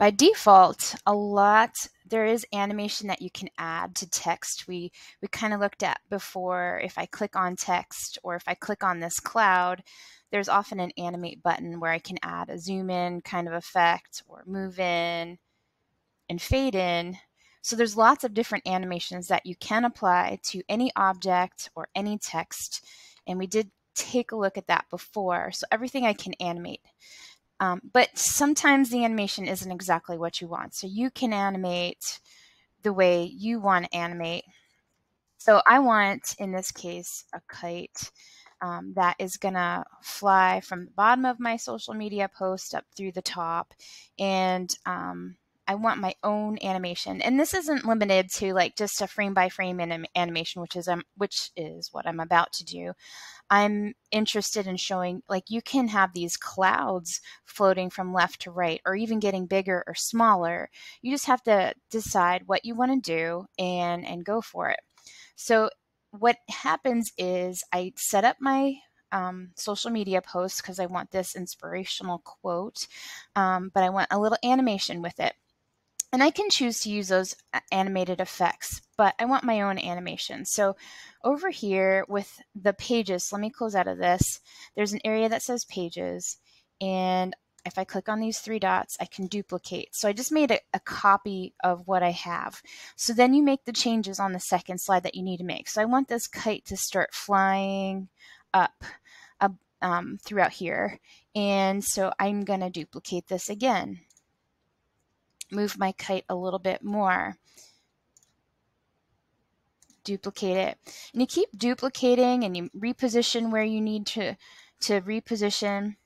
by default, a lot there is animation that you can add to text. We we kind of looked at before if I click on text or if I click on this cloud, there's often an animate button where I can add a zoom in kind of effect or move in and fade in. So there's lots of different animations that you can apply to any object or any text. And we did take a look at that before. So everything I can animate. Um, but sometimes the animation isn't exactly what you want. So you can animate the way you want to animate. So I want, in this case, a kite um, that is going to fly from the bottom of my social media post up through the top. And um, I want my own animation. And this isn't limited to like just a frame by frame anim- animation, which is um, which is what I'm about to do. I'm interested in showing like you can have these clouds floating from left to right or even getting bigger or smaller. You just have to decide what you want to do and and go for it. So what happens is I set up my um, social media post because I want this inspirational quote, um, but I want a little animation with it. And I can choose to use those animated effects, but I want my own animation. So over here with the pages, let me close out of this. There's an area that says pages. And if I click on these three dots, I can duplicate. So I just made a, a, copy of what I have. So then you make the changes on the second slide that you need to make. So I want this kite to start flying up uh, um, throughout here. And so I'm going to duplicate this again move my kite a little bit more. Duplicate it. And you keep duplicating and you reposition where you need to, to reposition.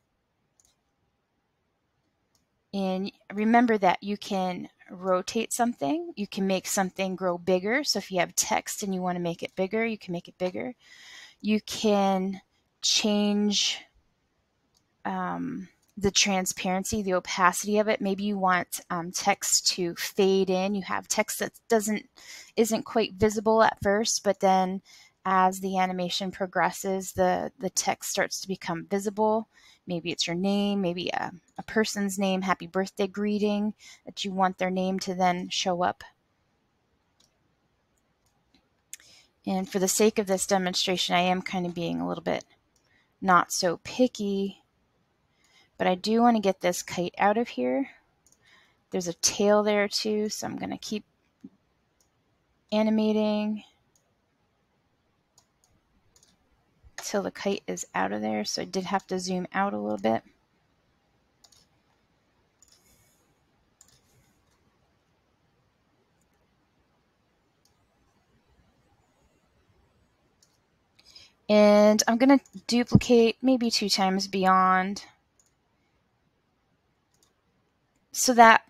And remember that you can rotate something. You can make something grow bigger. So if you have text and you want to make it bigger, you can make it bigger. You can change um, the transparency, the opacity of it. Maybe you want um, text to fade in. You have text that doesn't isn't quite visible at first, but then as the animation progresses, the the text starts to become visible. Maybe it's your name, maybe a, a person's name, happy birthday greeting that you want their name to then show up. And for the sake of this demonstration, I am kind of being a little bit not so picky but I do want to get this kite out of here. There's a tail there too, so I'm going to keep animating till the kite is out of there. So I did have to zoom out a little bit. And I'm going to duplicate maybe two times beyond so that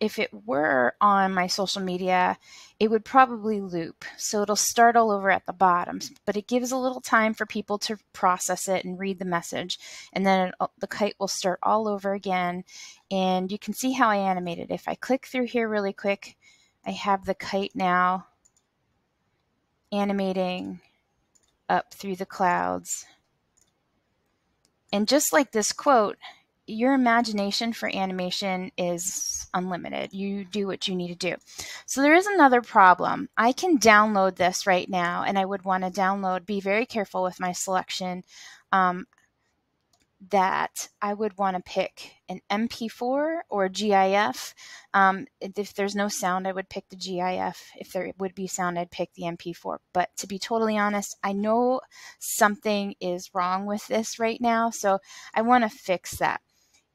if it were on my social media, it would probably loop. So it'll start all over at the bottom, but it gives a little time for people to process it and read the message. And then the kite will start all over again. And you can see how I animated. If I click through here really quick, I have the kite now animating up through the clouds. And just like this quote, your imagination for animation is unlimited. You do what you need to do. So there is another problem. I can download this right now, and I would want to download, be very careful with my selection, um, that I would want to pick an MP4 or GIF. Um, if there's no sound, I would pick the GIF. If there would be sound, I'd pick the MP4. But to be totally honest, I know something is wrong with this right now, so I want to fix that.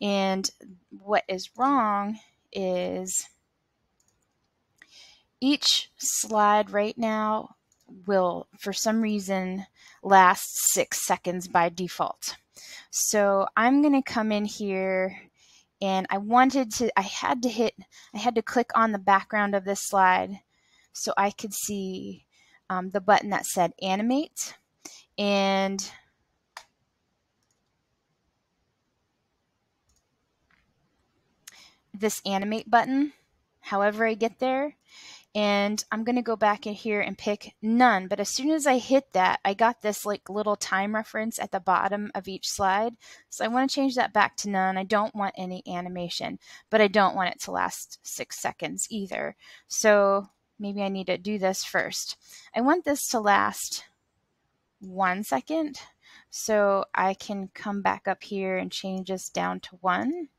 And what is wrong is each slide right now will, for some reason, last six seconds by default. So I'm going to come in here and I wanted to, I had to hit, I had to click on the background of this slide so I could see um, the button that said animate. And this animate button, however I get there. and I'm going to go back in here and pick none. But as soon as I hit that, I got this like little time reference at the bottom of each slide. So I want to change that back to none. I don't want any animation, but I don't want it to last six seconds either. So maybe I need to do this first. I want this to last one second. So I can come back up here and change this down to one.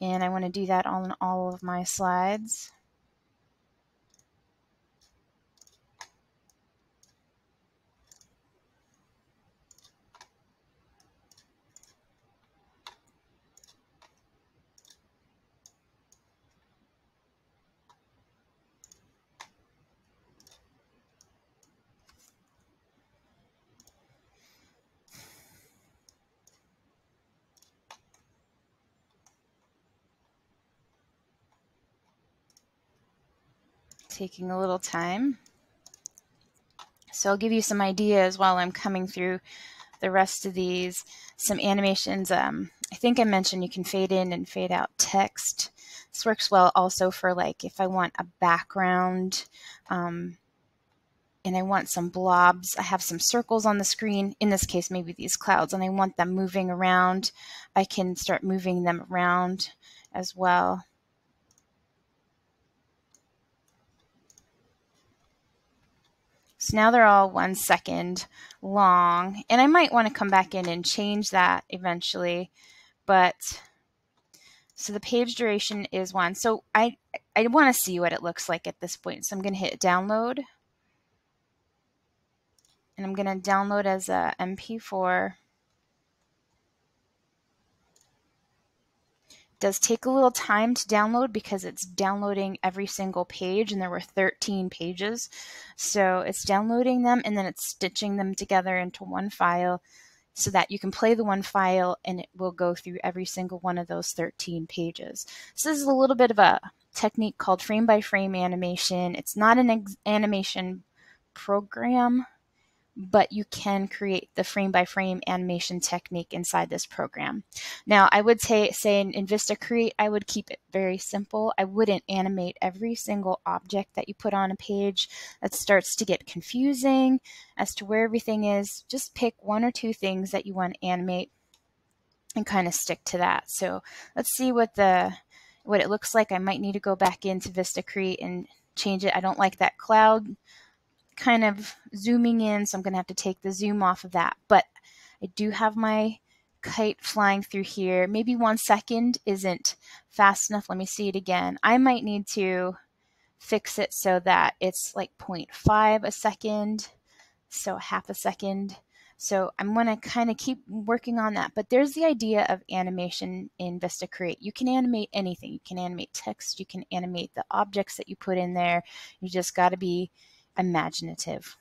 And I want to do that on all of my slides. Taking a little time. So I'll give you some ideas while I'm coming through the rest of these. Some animations. Um, I think I mentioned you can fade in and fade out text. This works well also for like if I want a background um, and I want some blobs. I have some circles on the screen, in this case maybe these clouds, and I want them moving around. I can start moving them around as well. So now they're all one second long. And I might want to come back in and change that eventually. But so the page duration is one. So I, I want to see what it looks like at this point. So I'm going to hit download. And I'm going to download as a MP4. Does take a little time to download because it's downloading every single page and there were 13 pages. So it's downloading them and then it's stitching them together into one file so that you can play the one file and it will go through every single one of those 13 pages. So this is a little bit of a technique called frame by frame animation. It's not an animation program but you can create the frame by frame animation technique inside this program. Now, I would say, say in, in VistaCreate, I would keep it very simple. I wouldn't animate every single object that you put on a page. That starts to get confusing as to where everything is. Just pick one or two things that you want to animate and kind of stick to that. So let's see what the what it looks like. I might need to go back into VistaCreate and change it. I don't like that cloud kind of zooming in, so I'm going to have to take the zoom off of that. But I do have my kite flying through here. Maybe one second isn't fast enough. Let me see it again. I might need to fix it so that it's like 0.5 a second, so half a second. So I'm going to kind of keep working on that. But there's the idea of animation in VistaCreate. You can animate anything. You can animate text. You can animate the objects that you put in there. You just got to be imaginative